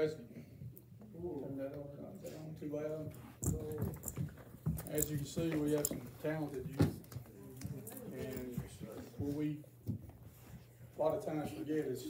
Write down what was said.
as. As you can see, we have some talented youth. And what we, a lot of times forget is